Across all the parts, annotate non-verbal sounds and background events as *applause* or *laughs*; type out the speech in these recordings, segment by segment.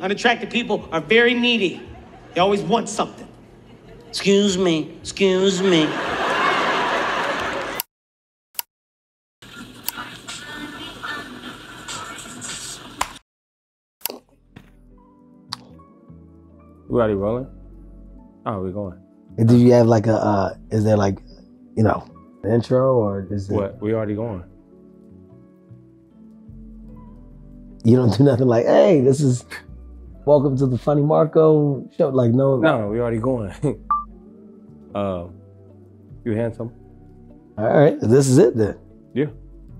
Unattractive people are very needy. They always want something. Excuse me, excuse me. We already rolling? Oh, we going. And Do you have like a? Uh, is there like, you know, an intro or is it? What? We already going. You don't do nothing like, hey, this is. Welcome to the Funny Marco show. Like no. No, we already going. *laughs* um, you handsome? All right, this is it then. Yeah.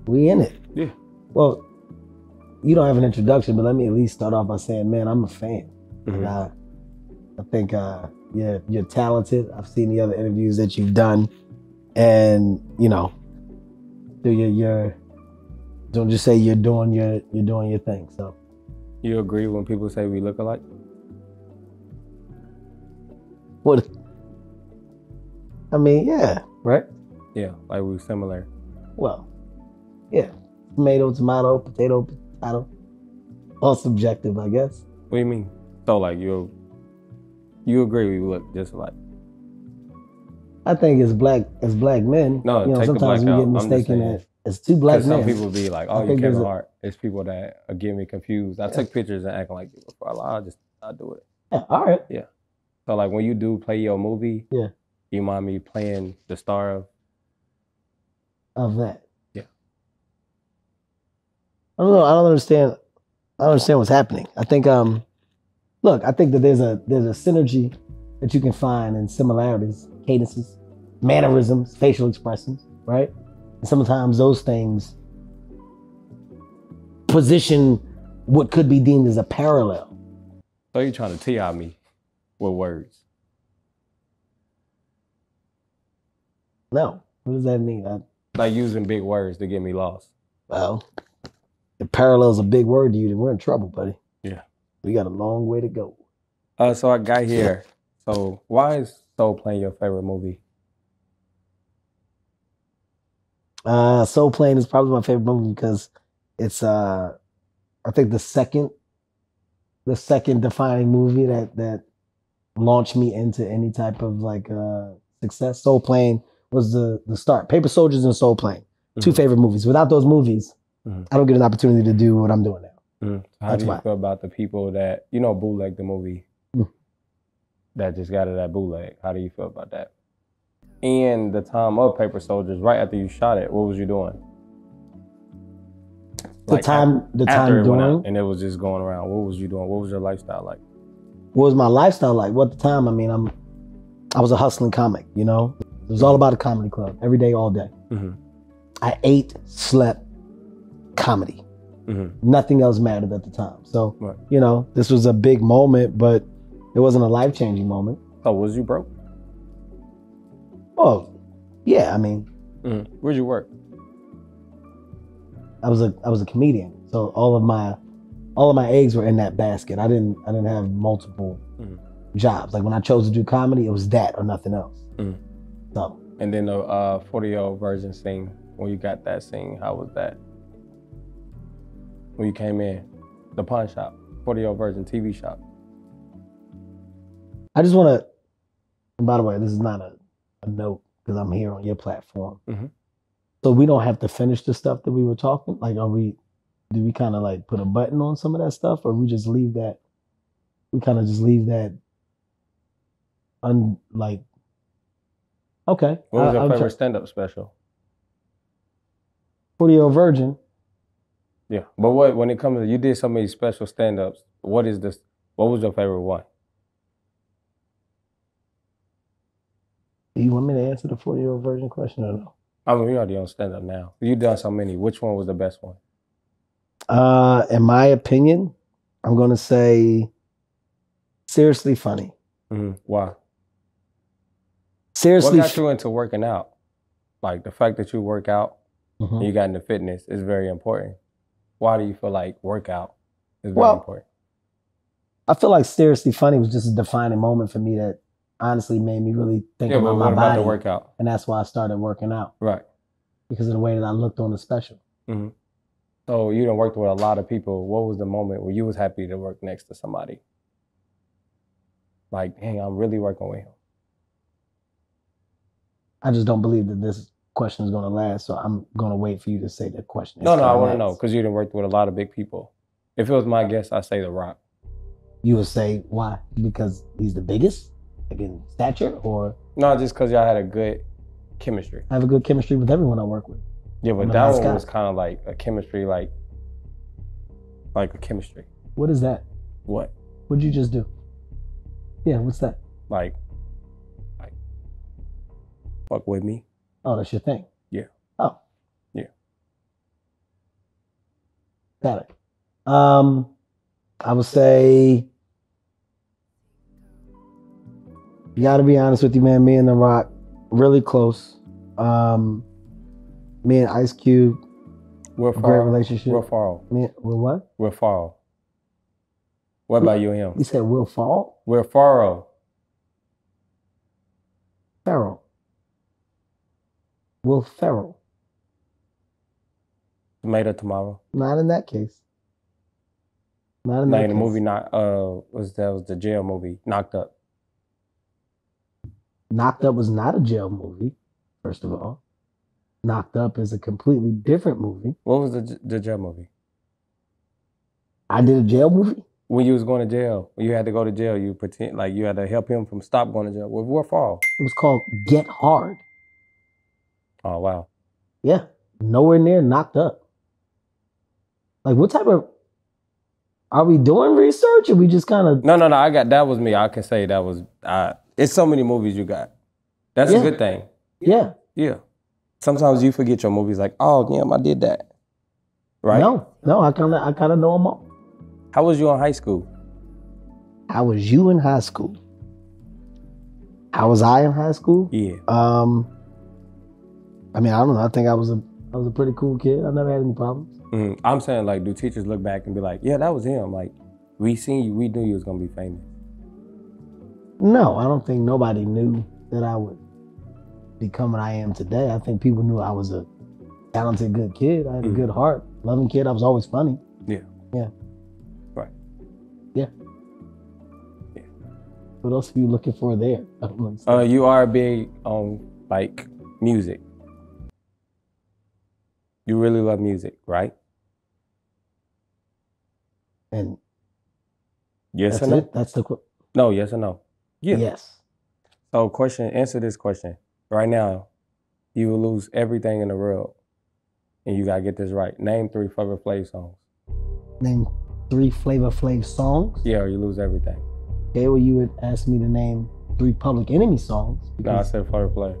We in it. Yeah. Well, you don't have an introduction, but let me at least start off by saying, man, I'm a fan. Mhm. And, uh, I think uh, yeah, you're talented. I've seen the other interviews that you've done, and you know, do your your don't just say you're doing your you're doing your thing. So You agree when people say we look alike? what? I mean, yeah, right. Yeah, like we're similar. Well, yeah, tomato, tomato, potato, potato. All subjective, I guess. What do you mean? So like you you agree we look just alike? I think as black as black men, No, you know, sometimes we get out. Just mistaken as, as two black men. some people be like, I "Oh, you think there's Kevin a- Hart." It's people that uh, get me confused. I took pictures and acting like you before. I'll just I do it. Yeah, all right. Yeah. So like when you do play your movie, Yeah. you mind me playing the star of of that. Yeah. I don't know. I don't understand. I don't understand what's happening. I think um look, I think that there's a there's a synergy that you can find in similarities, cadences, mannerisms, facial expressions, right? Sometimes those things position what could be deemed as a parallel. So you're trying to TI me with words. No. What does that mean? I, Like using big words to get me lost. well, if parallel's a big word to you, then we're in trouble, buddy. Yeah. We got a long way to go. Uh so I got here. *laughs* So why is Soul Plane your favorite movie? Uh, Soul Plane is probably my favorite movie because it's uh, I think the second, the second defining movie that that launched me into any type of like uh success. Soul Plane was the the start. Paper Soldiers and Soul Plane, two Mhm. favorite movies. Without those movies, Mhm. I don't get an opportunity to do what I'm doing now. Mm. How That's do you why. feel about the people that you know bootleg the movie Mm. that just got it at bootleg? How do you feel about that? And the time of Paper Soldiers, right after you shot it, what was you doing? The Like, time, the time out and it was just going around. What was you doing? What was your lifestyle like? what was my lifestyle like? What the time? I mean, I'm, I was a hustling comic. You know, it was all about a comedy club every day, all day. Mhm. I ate, slept, comedy. Mhm. Nothing else mattered at the time. So, Right. you know, this was a big moment, but it wasn't a life changing moment. Oh, was you broke? Oh, yeah. I mean, Mhm. Where'd you work? I was a I was a comedian, so all of my all of my eggs were in that basket. I didn't I didn't have multiple Mhm. jobs. Like when I chose to do comedy, it was that or nothing else. Mhm. So And then the uh, 40 year old version scene, when you got that scene, how was that? When you came in, the pawn shop, 40 year old version TV shop. I just want to. By the way, this is not a, a note because I'm here on your platform. Mhm. So we don't have to finish the stuff that we were talking. Like, are we? Do we kind of like put a button on some of that stuff, or we just leave that? We kind of just leave that. Un like. Okay. What was I- your I'm favorite try- stand up special? Forty year old virgin. Yeah. But what when it comes to you did so many special stand ups, what is this what was your favorite one? You want me to answer the forty year old virgin question or no? I mean, we already on stand up now. You've done so many. Which one was the best one? Uh, in my opinion, I'm gonna say. Seriously funny. hmm Why? Seriously. What got you into working out? Like the fact that you work out Mhm. and you got into fitness is very important. Why do you feel like workout is very Well, important? I feel like seriously funny was just a defining moment for me that honestly made me really think Yeah, about my about body, workout? and that's why I started working out Right. because of the way that I looked on the special. Mhm. So you done worked with a lot of people. What was the moment where you was happy to work next to somebody? Like, dang, I'm really working with him. I just don't believe that this question is going to last. So I'm going to wait for you to say the question. No, no, I want to know because you done worked with a lot of big people. If it was my guess, I'd say The Rock. You would say why? Because he's the biggest, like in stature, or No, just because y'all had a good chemistry. I have a good chemistry with everyone I work with. Yeah, but that one was kind of like a chemistry, like, like a chemistry. What is that? What? What'd you just do? Yeah, what's that? Like, like, fuck with me. Oh, that's your thing. Yeah. Oh. Yeah. Got it. Um, I would say, you got to be honest with you, man. Me and The Rock, really close. Um, me and Ice Cube, We're a great relationship. We're far. Me, well, what? We're far. What about you and him? You said Will Fall? We're far. Ferrell. Will Ferrell. Tomato tomorrow. Not in that case. Not in Like that in the movie, not uh, was that was the jail movie, Knocked Up. Knocked Up was not a jail movie, first of all. Knocked Up is a completely different movie. What was the the jail movie? I did a jail movie. When you was going to jail, when you had to go to jail, you pretend like you had to help him from stop going to jail. Well, we're fall. It was called Get Hard. Oh wow. Yeah. Nowhere near knocked up. Like what type of are we doing research or we just kind of No, no, no. I got that was me. I can say that was. I. It's so many movies you got. That's Yeah. a good thing. yeah. Yeah. Sometimes you forget your movies. Like, oh damn, I did that. Right. No, no, I kinda I kinda know them all. How was you in high school? How was you in high school? How was I in high school? Yeah. Um I mean, I don't know. I think I was a I was a pretty cool kid. I never had any problems. Mhm. I'm saying like, do teachers look back and be like, yeah, that was him. Like, we seen you. We knew you was gonna be famous. No, I don't think nobody knew that I would become what I am today. I think people knew I was a talented, good kid. I had a Mhm. good heart, loving kid. I was always funny. Yeah. Yeah. Right. Yeah. Yeah. What else are you looking for there? *laughs* Uh, you are big on like music. You really love music, right? and Yes that's or no? it. That's the qu- No, yes or no? Yeah. yes. So, question. Answer this question right now. You will lose everything in the world, and you gotta get this right. Name three Flavor Flav songs. Name three Flavor Flav songs. Yeah, or you lose everything. Okay, well, you would ask me to name three Public Enemy songs No, I said Flavor Flav.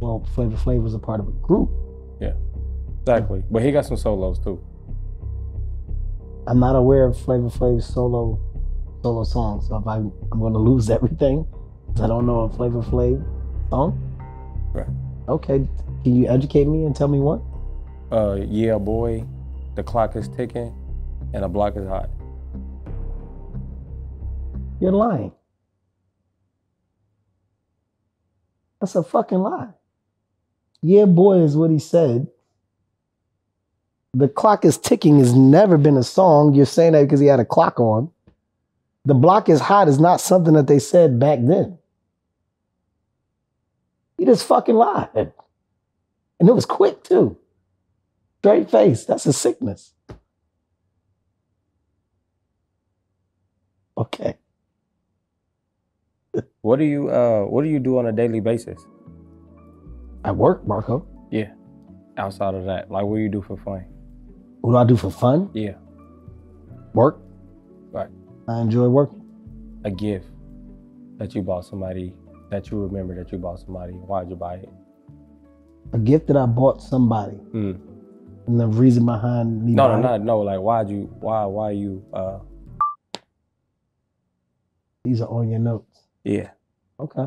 well, Flavor Flav was a part of a group. Yeah, exactly. But he got some solos too. I'm not aware of Flavor Flav's solo solo songs. So if I I'm going to lose everything, I don't know a Flavor Flav song. Right. Okay, can you educate me and tell me one? Uh, yeah, boy, the clock is ticking, and the block is hot. You're lying. That's a fucking lie. Yeah, boy, is what he said. The clock is ticking has never been a song. You're saying that because he had a clock on. The block is hot is not something that they said back then. He just fucking lied. And it was quick too. Straight face. That's a sickness. Okay. What do you uh What do you do on a daily basis? I work, Marco. Yeah. Outside of that, like what do you do for fun? What do I do for fun? Yeah, Work. I enjoy working. a gift that you bought somebody that you remember that you bought somebody. Why'd you buy it? A gift that I bought somebody. Mm. And the reason behind me No, no, not no. Like why'd you? Why? Why you? Uh, these are on your notes. yeah. Okay.